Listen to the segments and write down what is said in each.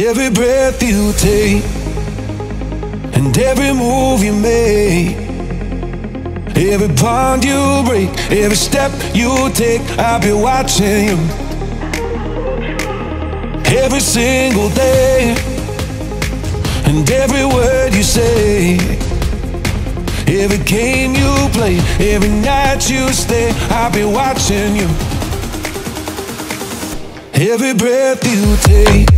Every breath you take and every move you make, every bond you break, every step you take, I'll be watching you. Every single day and every word you say, every game you play, every night you stay, I'll be watching you. Every breath you take.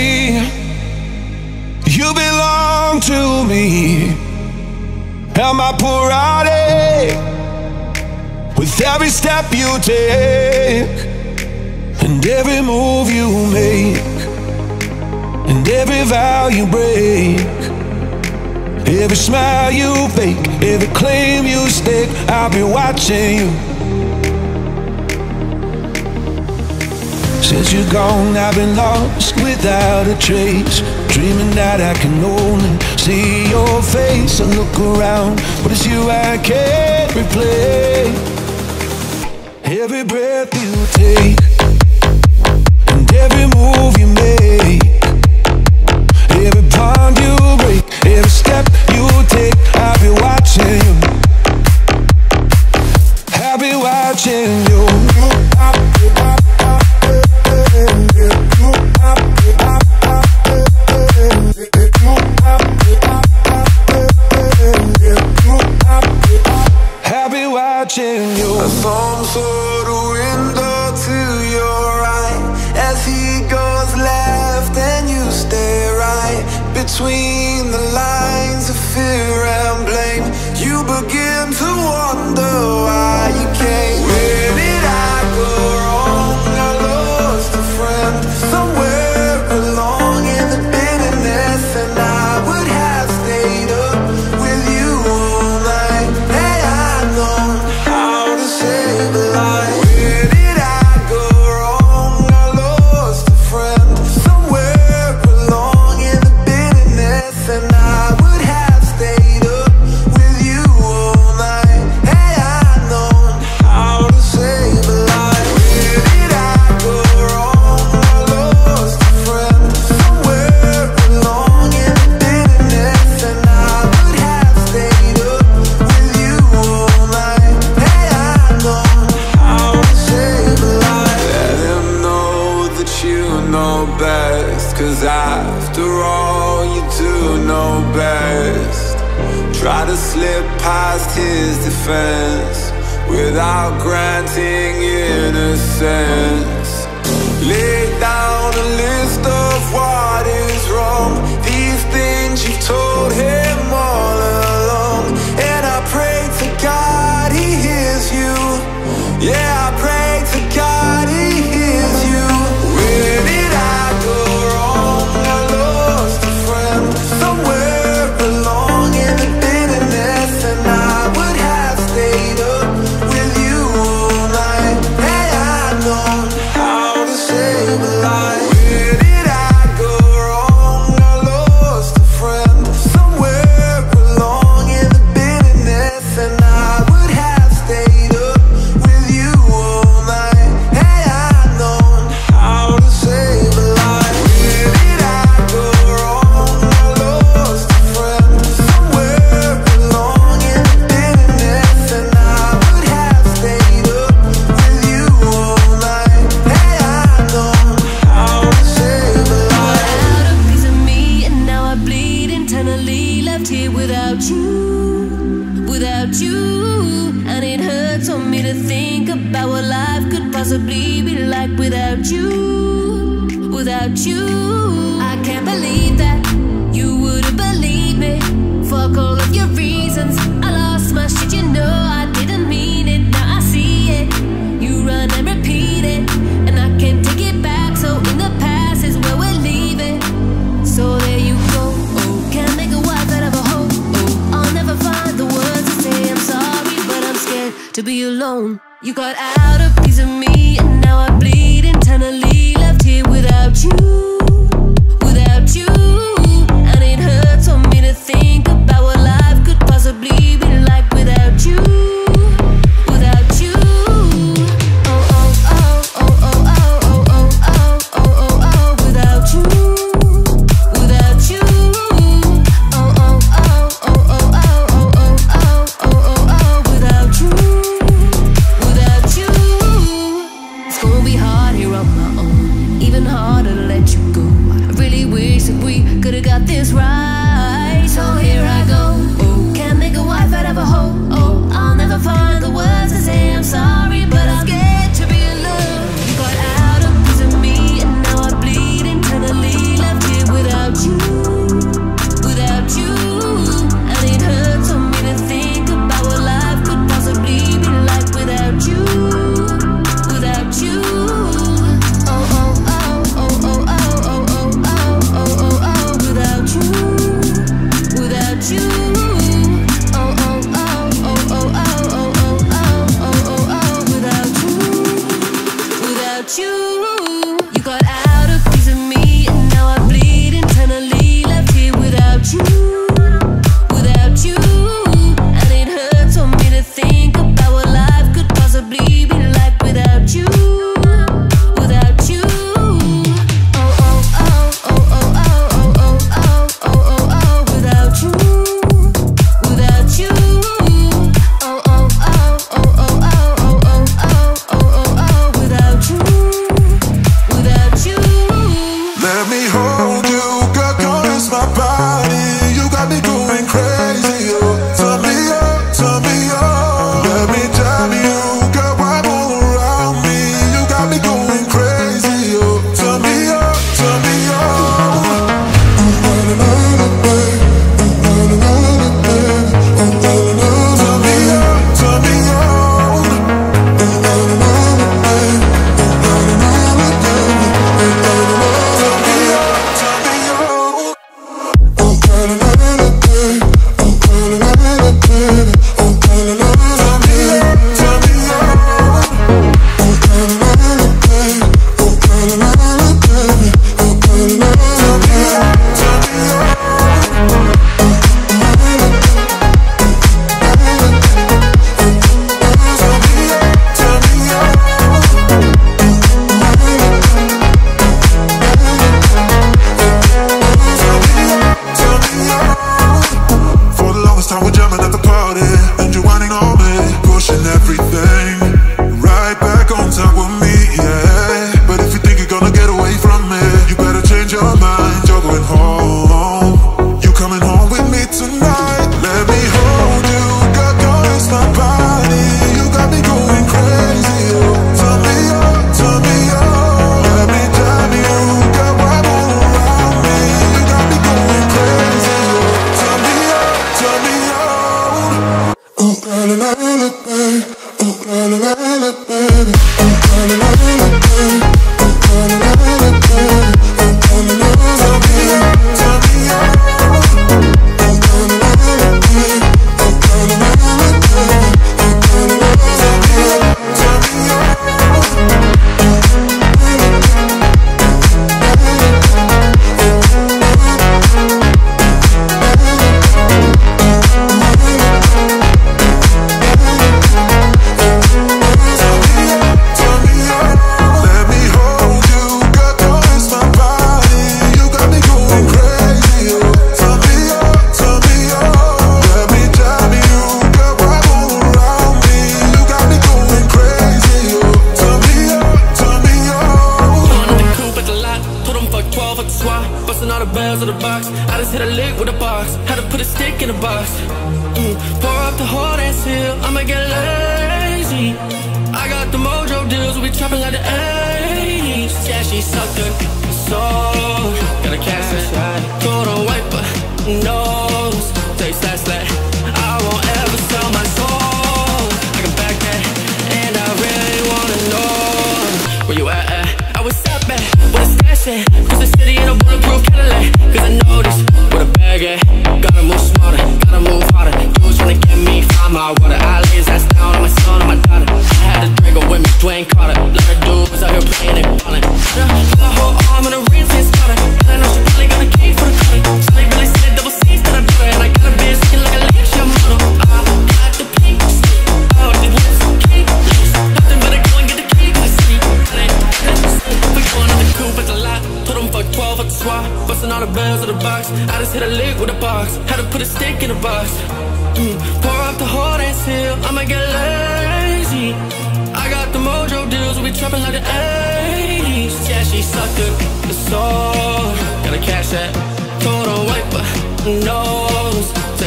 Am I parade with every step you take and every move you make and every vow you break? Every smile you fake, every claim you stake, I'll be watching you. Since you're gone, I've been lost without a trace, dreaming that I can only see your face and look around, but it's you I can't replace. Every breath you take and every move you make, every bond you break, every step you take, I'll be watching you. I'll be watching you.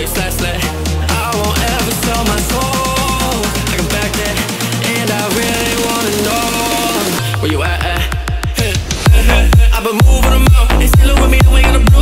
I won't ever sell my soul. I can back that, and I really wanna know. Where you at, at? I've been moving around, they still with me, we ain't gonna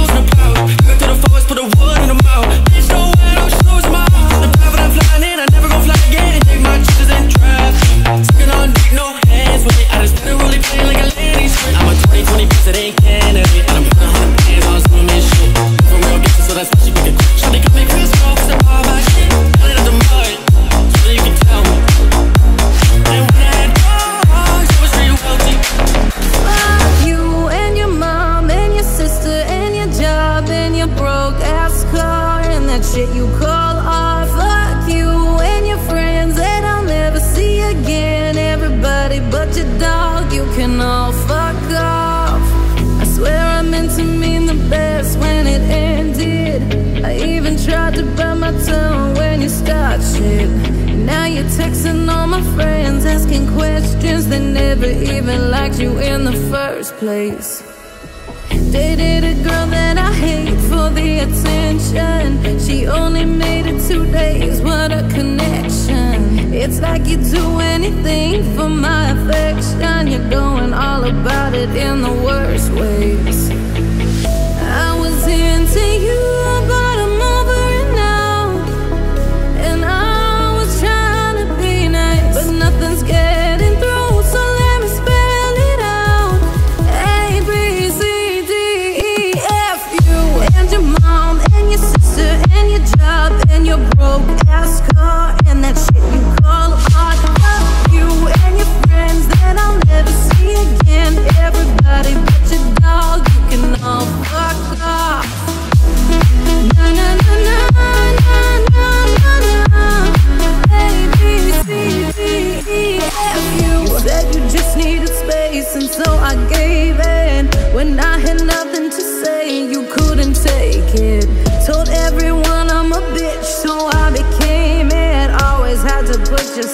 for the attention. She only made it two days. What a connection. It's like you'd do anything for my affection. You're going all about it in the worst way.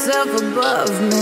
yourself above me.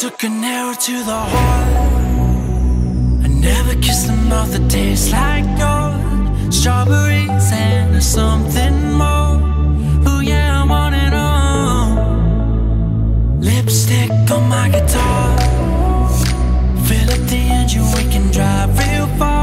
took an arrow to the heart. I never kissed a mouth that tastes like gold. Strawberries and something more. Oh yeah, I want it all Lipstick on my guitar. Fill up the engine, we can drive real far.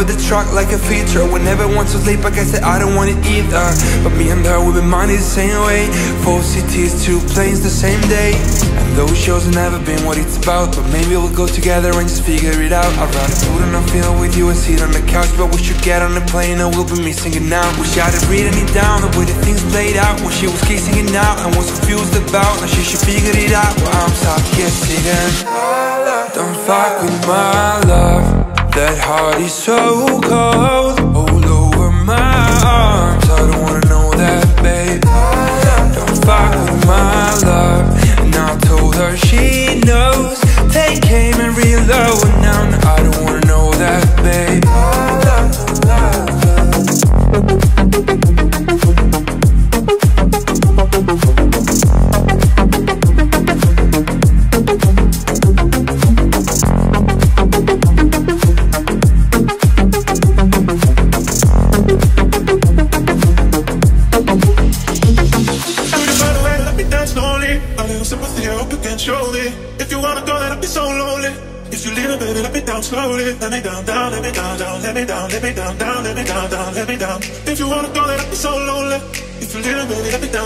Over the truck like a feature. Whenever wants to sleep, I guess that I don't want it uh. either. But me and her, we've been minded the same way. Four cities, two planes the same day. And those shows have never been what it's about. But maybe we'll go together and just figure it out. I'd rather put on a film with you and sit on the couch. But we should get on the plane and we'll be missing it now. Wish I'd have written it down the way the things played out. When she was kissing it now and was confused about. Now she should figure it out. But I'm stuck guessing. Don't fuck with my love. That heart is so cold. Oh, All over my arms. I don't wanna know that, babe. Don't fuck with my love. And I told her she knows. Take aim and reload. Now I don't wanna know that, babe.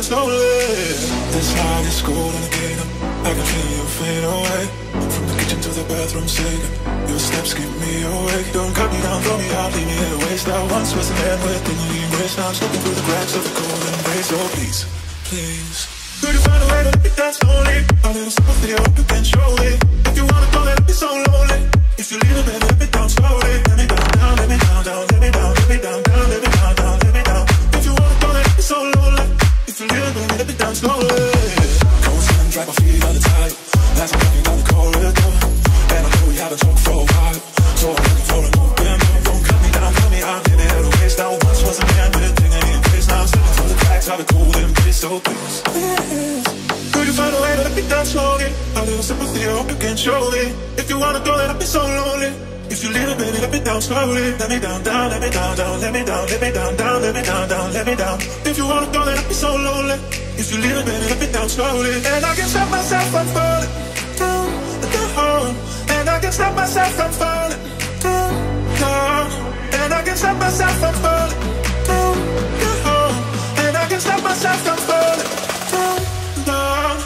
Down slowly. This heart is cold the gate. I can feel you fade away. From the kitchen to the bathroom singing. Your steps keep me awake. Don't cut me down, throw me out, leave me here to waste. I once was a man with dignity and grace. Now I'm slipping through the cracks of the cold embrace. Oh, please, please. Wanna go, then I'll be so lonely. If you leave, baby, let me down slowly. And I can stop myself from falling down, down. And I can stop myself from falling down, down. And I can stop myself from falling down, down. And I can stop myself from falling down, down.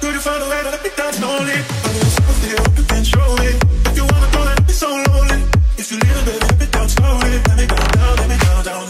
Could you find a way to let me down slowly? A little sympathy, I hope you can show me. If you wanna go, let it be so lonely. If you leave it, baby, let me down slowly. Let me down, down, let me down, down,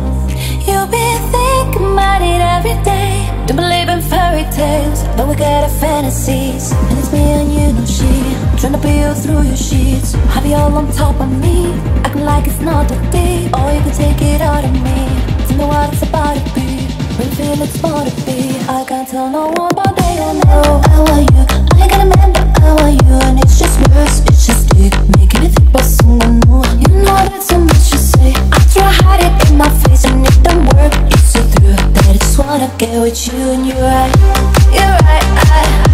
You'll be thinking about it every day. Don't believe in fairy tales But we got our fantasies. And it's me and you, no she Trying to peel through your sheets Have you all on top of me? Acting like it's not a deep Or you can take it out of me. Tell me what it's about to be. Really feel it's more to be. I can't tell no one but they don't know how are you. I got a man but I want you. And it's just words, it's just dick Making me think about someone new You know that's someone you hide it in my face and it don't work It's so true that I just wanna get with you and you're right? You're right, I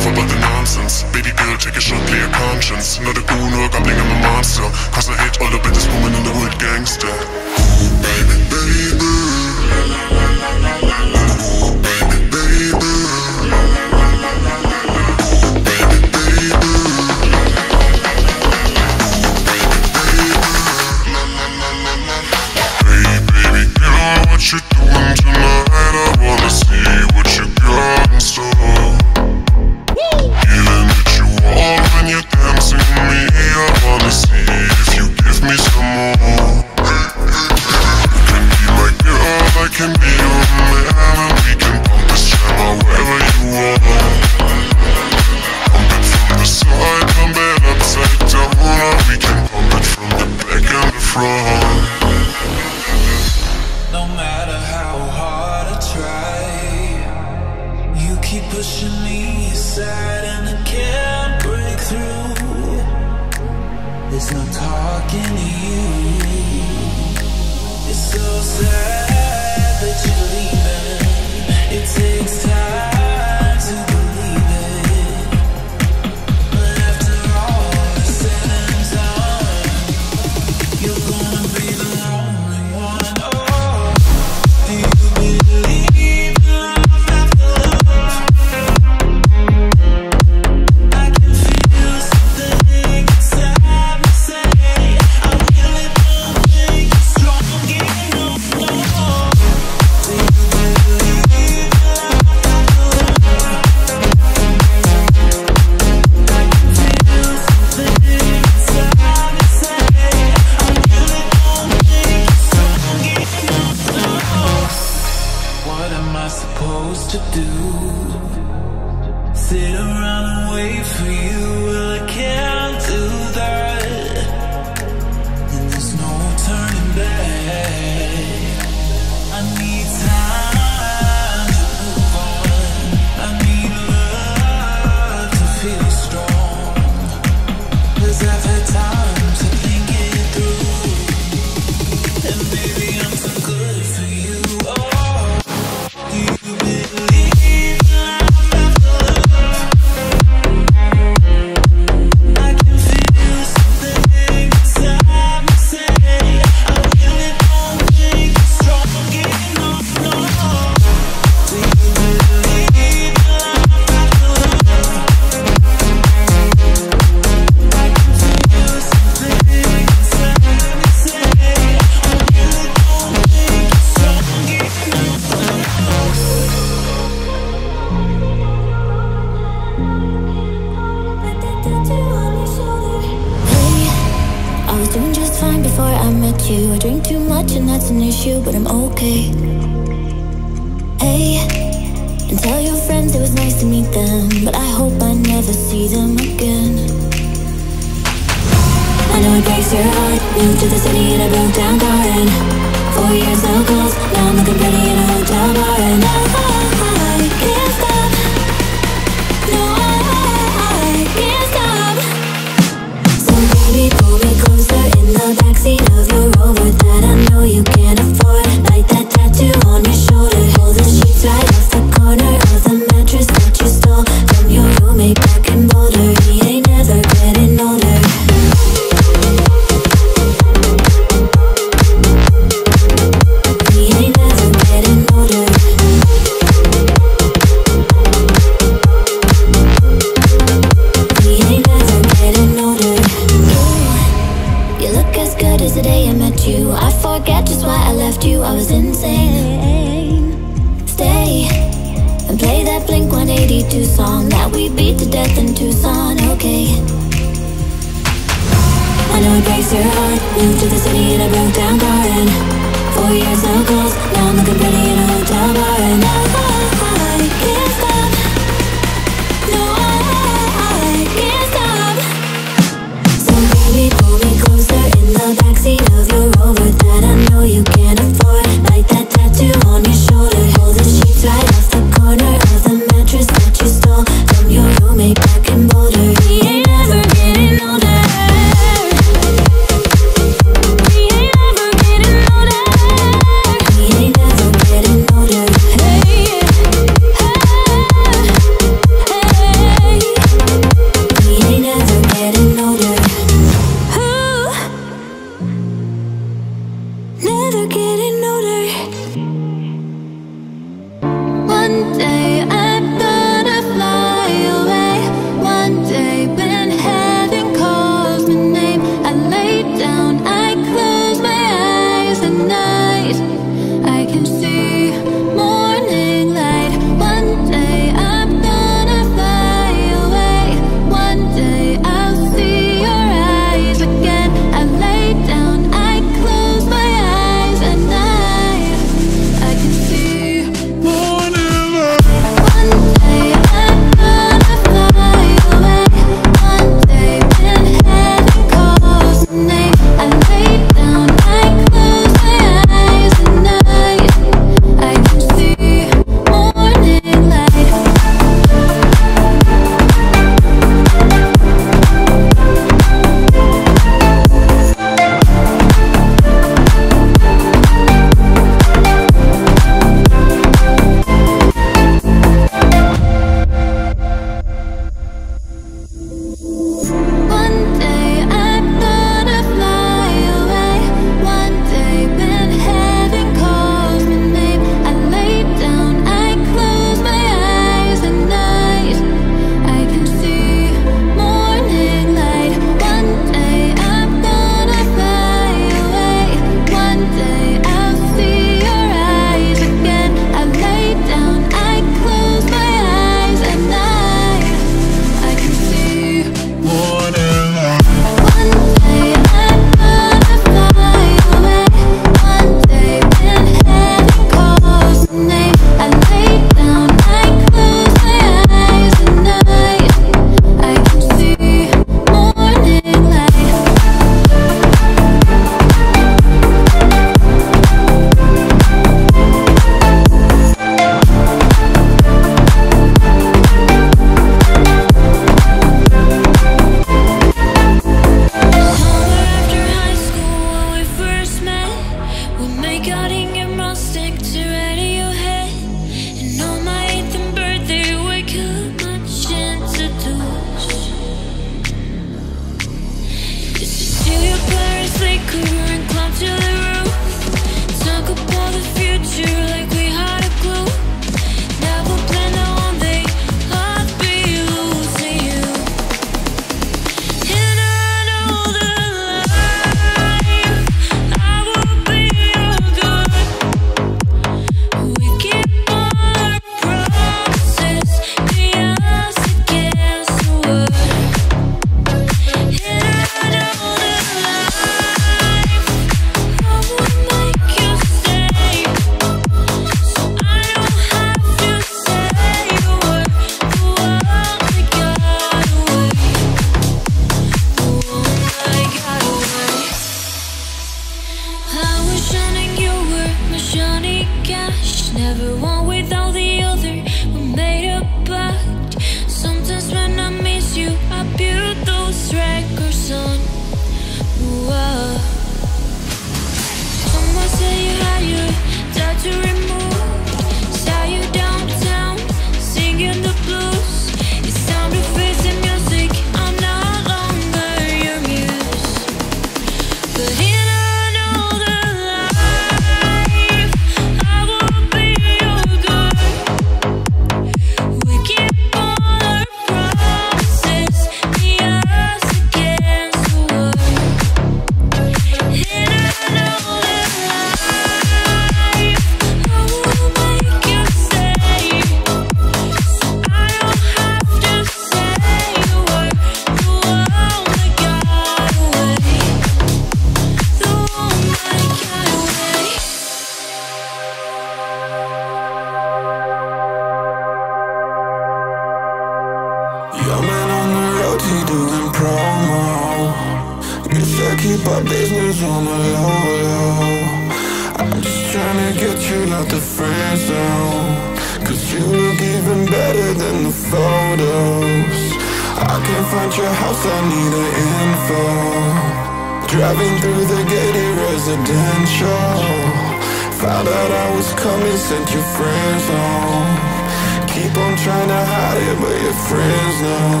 trying to hide it, but your friends know.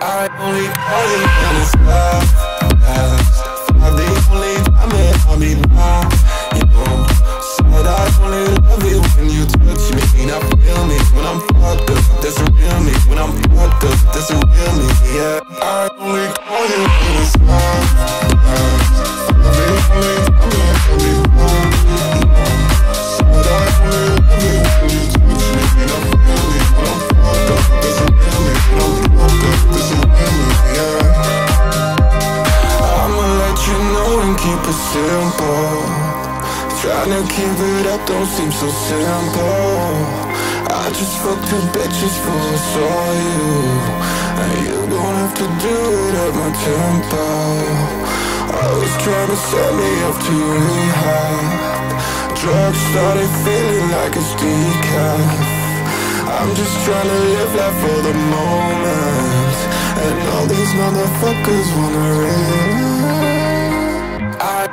I only call you when it's love. Love the only diamond I'll be by You know, said I only love you when you touch me. Now feel me when I'm fucked up, that's real me. When I'm fucked up, that's real me, yeah. I only call you when it's love. simple. Trying to keep it up don't seem so simple. I just fucked two bitches for I saw you And you gon' have to do it at my tempo. Always trying to set me up to rehab. Drugs started feeling like it's decaf I'm just trying to live life for the moment. And all these motherfuckers wanna realize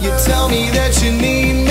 You tell me that you need me,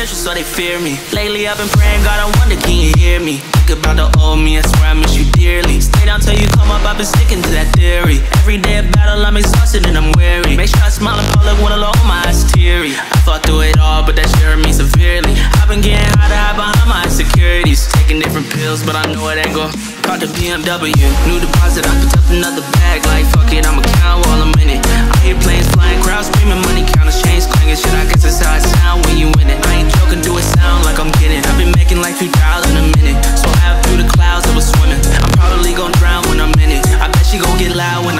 potential, so they fear me. Lately I've been praying, God, I wonder, can you hear me? Think about the old me, I swear I miss you dearly. Stay down till you come up, I've been sticking to that theory. Every day a battle, I'm exhausted and I'm weary. Make sure I smile in public when alone, my eyes teary. I fought through it all, but that hurt me severely. I've been getting high to hide behind my insecurities. Taking different pills, but I know it ain't go. Caught the BMW, new deposit, I picked up another bag. Like fuck it, I'ma count while I'm in it. I hear planes flying, crowds screaming, money counters, chains clanging. Shit, I guess that's how it sound when you in it. I ain't joking, do it sound like I'm kidding. I've been making like 2,000 a minute, so high up through the clouds I was swimming. I'm probably gonna drown when I'm in it. I bet she gon' get loud when I'm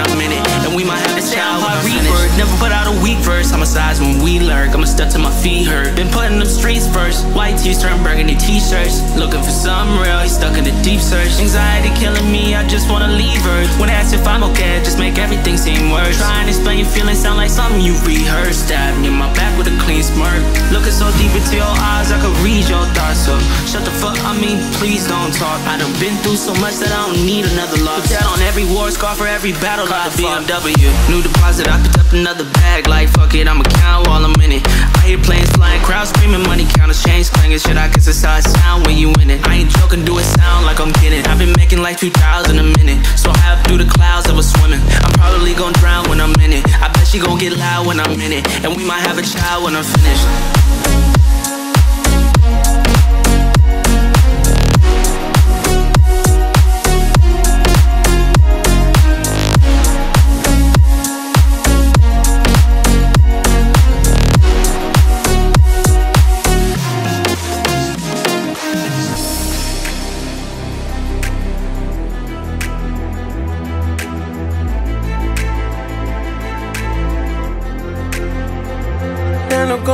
verse. I'm a size when we lurk. I'm a step to my feet hurt. Been putting them streets first. White tees turn burgundy t-shirts. Looking for something real. He's stuck in the deep search. Anxiety killing me. I just wanna leave her. When asked if I'm okay, I just make everything seem worse. Trying to explain your feelings sound like something you rehearsed. Stab me in my back with a clean smirk. Looking so deep into your eyes, I could read your thoughts. So shut the fuck. I mean, please don't talk. I done been through so much that I don't need another loss. Put that on every war scar for every battle. Caught the BMW, new deposit. I up another bag. Like fuck it, I'ma count while I'm in it. I hear planes flying, crowds screaming, money counters, chains clanging. Shit, I guess that's how it sound when you in it. I ain't joking, do it sound like I'm kidding. I've been making like 2,000 a minute, so high up through the clouds I was swimming. I'm probably gonna drown when I'm in it. I bet she gon' get loud when I'm in it, and we might have a child when I'm finished.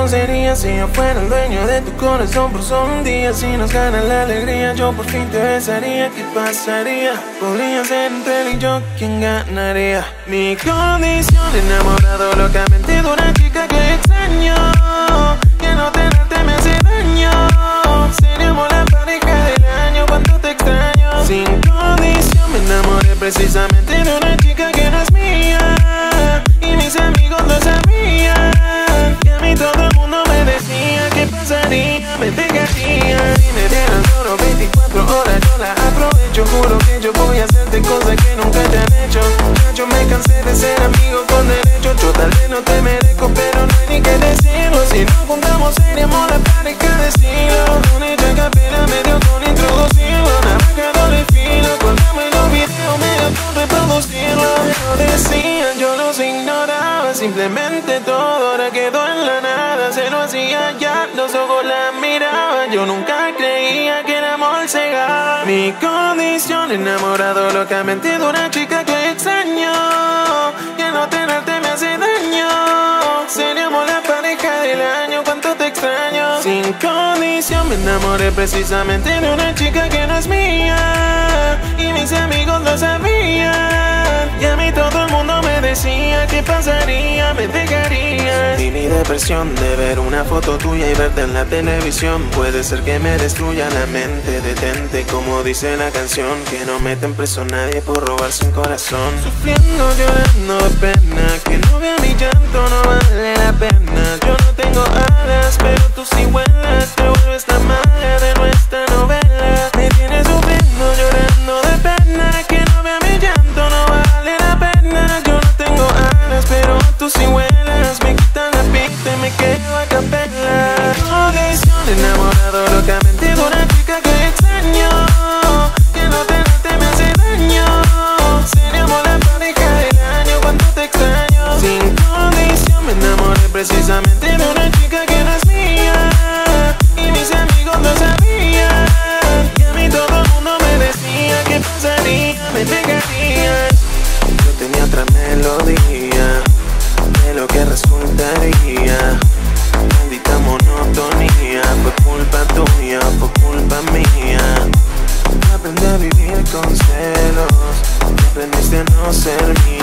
Sería si yo fuera el dueño de tu corazón por solo un día Si nos gana la alegría yo por fin te besaría. ¿Qué pasaría? Podría ser entre él y yo quien ganaría Mi condición enamorado locamente de una chica que extraño Que no tenerte me hace daño. Seríamos la pareja del año cuánto te extraño. Sin condición me enamoré precisamente de una chica que no es todo el mundo me decía que pasaría, me pegaría Y me dieran solo 24 horas, yo la aprovecho Juro que yo voy a hacerte cosas que nunca te han hecho. Ya yo me cansé de ser amigo con derecho Yo tal vez no te merezco, pero no hay ni que decirlo. Si nos juntamos seríamos la pareja de estilo Con ella capela me dio con introducirlo Navaja doble filo, colgamos los videos me dio con reproducirlo Lo decían, yo los ignoraba Simplemente todo ahora quedó en la nada. Se lo hacía ya, los ojos la miraban. Yo nunca creía que el amor cegaba Mi condición enamorado locamente de una chica que extraño Sin condición me enamoré precisamente de una chica que no es mía. Y mis amigos lo sabían. Y a mí todo el mundo me decía que pasaría, me dejaría. Y mi depresión de ver una foto tuya y verte en la televisión Puede ser que me destruya la mente. Detente como dice la canción Que no meten preso nadie por robarse un corazón. Sufriendo, llorando tengo alas, pero tú sí vuelas Te vuelves la mala de nuestra novela. Me tienes sufriendo, llorando de pena Que no vea mi llanto, no vale la pena. Yo no tengo alas, pero tú sí vuelas Me quitan la pista y me quedo a capela. Audición, enamorado locamente de una chica que extraño Que no tenerte me hace daño. Seríamos la pareja del año cuando te extraño. Sin condición me enamoré precisamente não ser é minha.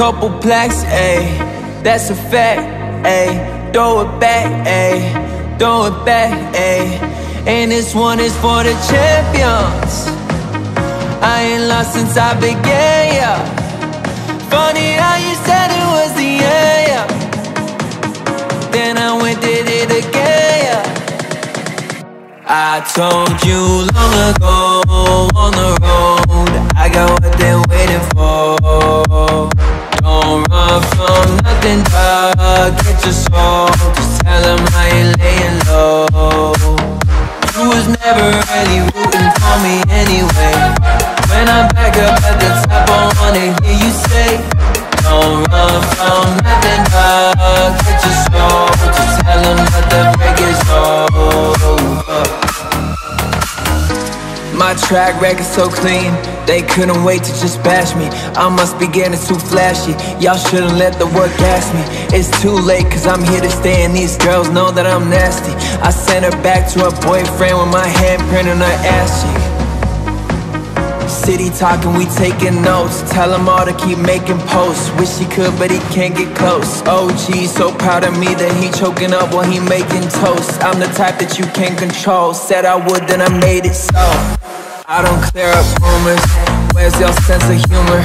Couple plaques, ayy, that's a fact, ayy, throw it back, ayy, throw it back, ayy, and this one is for the champions. I ain't lost since I began, yeah. Funny how you said it was the end, yeah. Then I went did it again, yeah. I told you long ago on the road I got what they're waiting for Don't run from nothing, dog Get your soul. Just tell them how you laying low. You was never really rooting for me anyway. When I'm back up at the top I wanna hear you say Don't run from nothing, dog Get your soul. Just tell them that the break is over. My track record so clean, they couldn't wait to just bash me. I must be getting too flashy. Y'all shouldn't let the work gas me. It's too late, cause I'm here to stay, and these girls know that I'm nasty. I sent her back to her boyfriend with my handprint on her ass cheek. City talking, we taking notes. Tell all to keep making posts. Wish he could, but he can't get close. OG, so proud of me that he choking up while he making toast. I'm the type that you can't control. Said I would, then I made it so. I don't clear up rumors. Where's your sense of humor?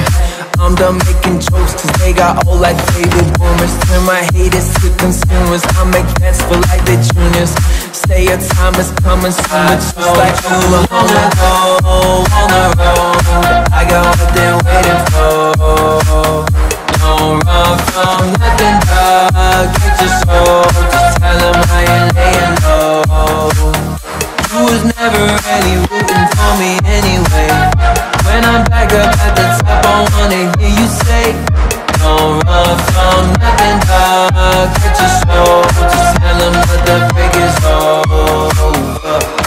I'm done making jokes cause they got old like baby boomers Turn my haters to consumers. I make bets for like the juniors. Say your time is coming soon But just like you on the road, on the road I got what they're waiting for Don't run from nothing, dog Get your soul. Just tell them how you're laying low. You was never really rooting for me anyway. When I'm back up at the top, I wanna hear you say Don't run from nothing, dog, get your soul Just tell that the figure's over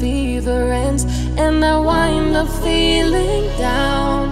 fever ends, and I wind up feeling down.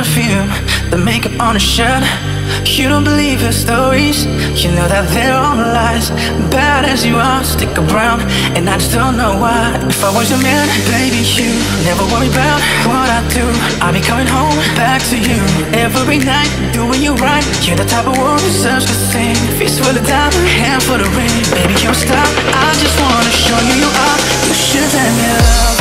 Perfume, the makeup on her shirt. You don't believe her stories. You know that they're all lies. Bad as you are, stick around, and I just don't know why. If I was your man, baby, you never worry about what I do. I'll be coming home back to you every night, doing you right. You're the type of woman who deserves the same. Fist full of diamond, hand for the ring. Baby, can't stop. I just wanna show you you are. You should let me love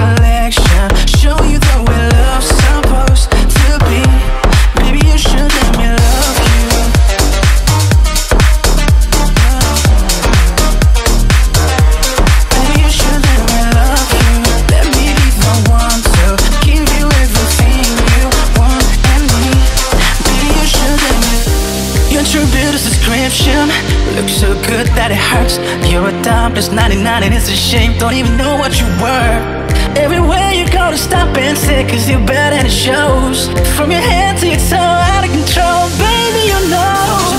selection. Show you supposed to be. You should let me love you. You should let me love you. Let me be the one to give you everything you want and need. You should let me. Your true beauty's description looks so good that it hurts. You're a dime plus 99 and it's a shame. Don't even know what you were. You to stop and say cause you're bad and it shows. From your head to your toe, out of control. Baby, you know.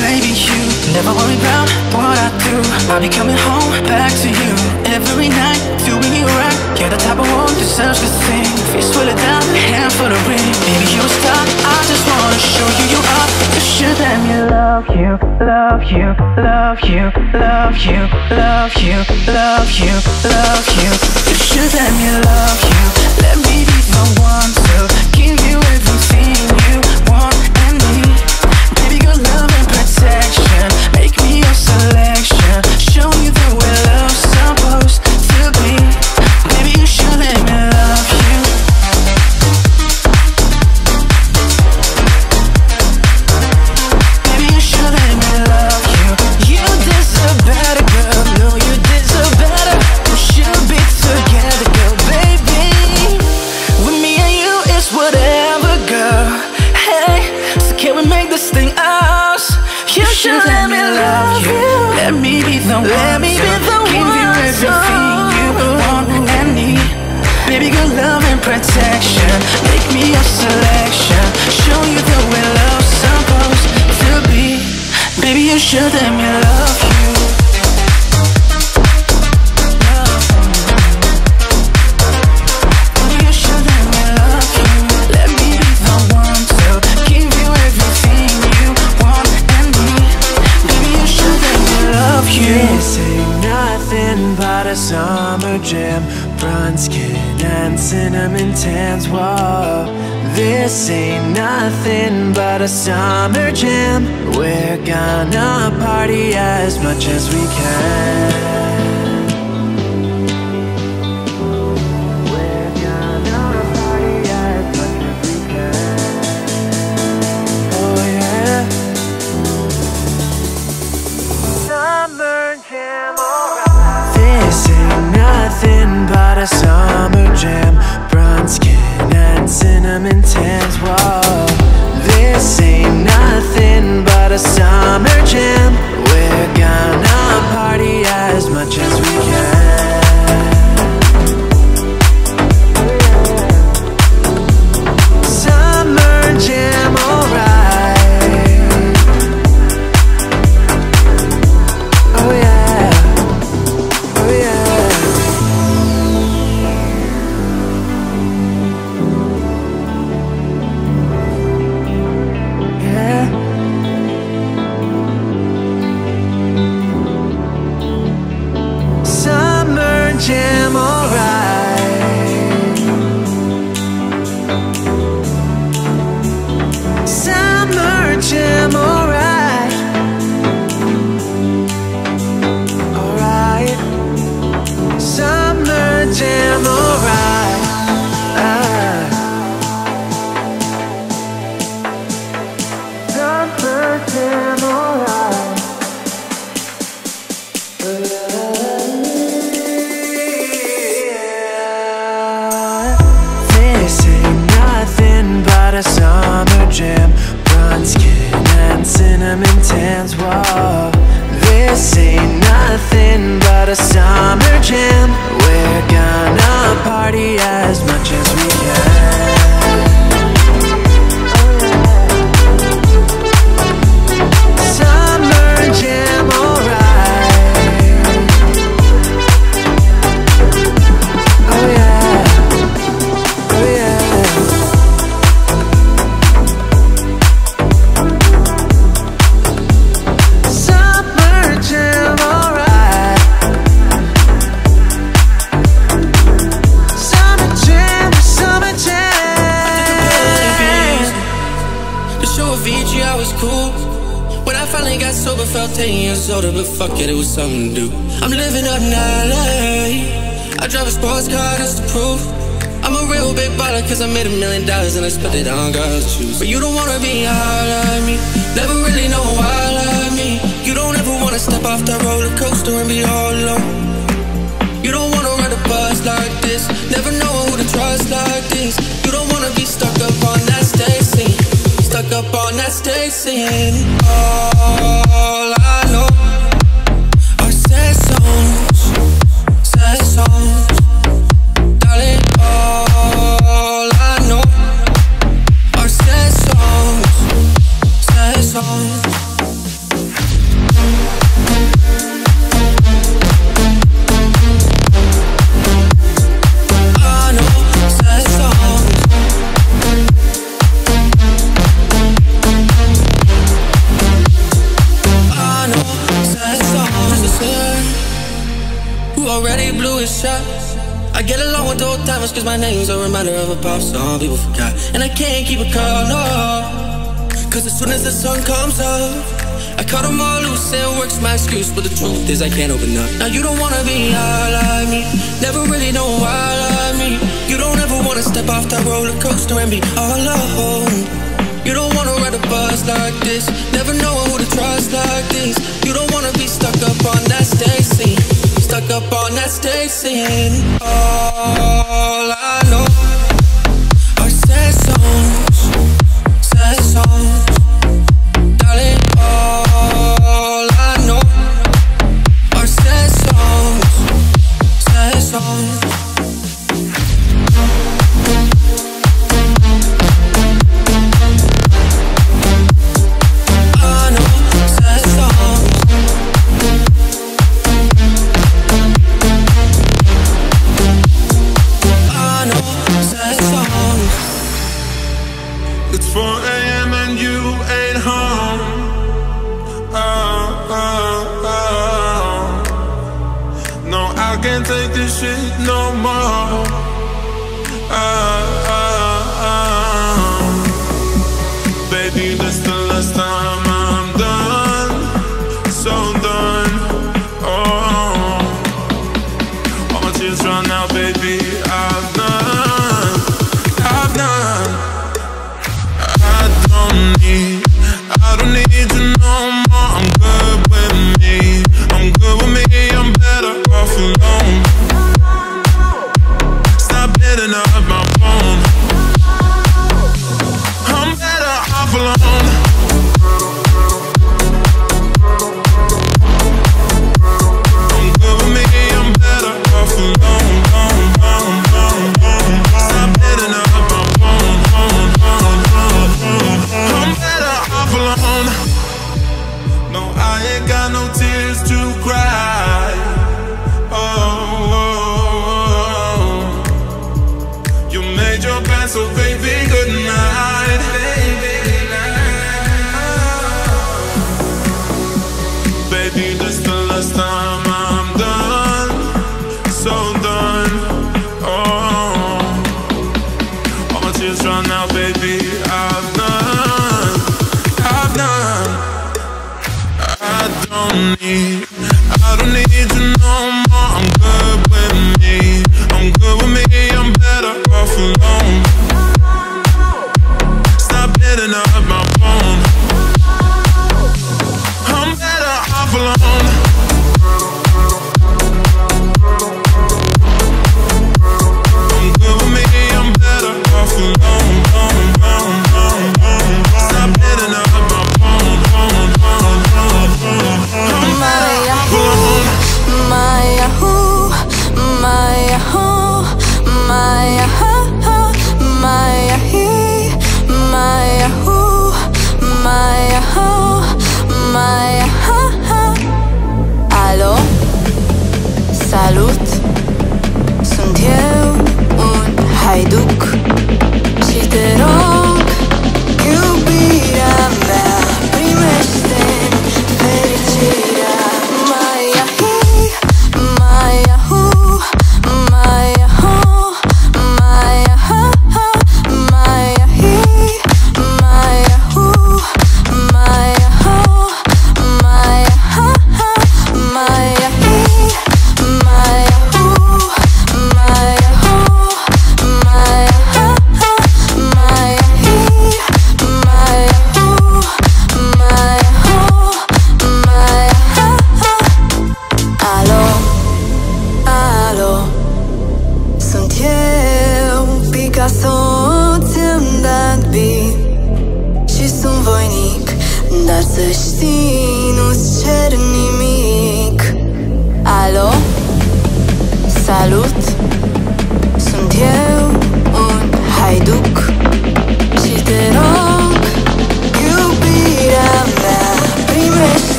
Baby, you never worry about what I do. I'll be coming home back to you every night, doing you right. You're the type of want deserves sounds good thing Fist full of diamond, hand for the ring. Baby, you stop, I just wanna show you you are. You should let me love you, love you, love you, love you, love you, love you, love you. You should let me love you, let me be the one to Give you everything you want and need. Baby, your love and protection, make me your solution. a summer jam. We're gonna party as much as we can.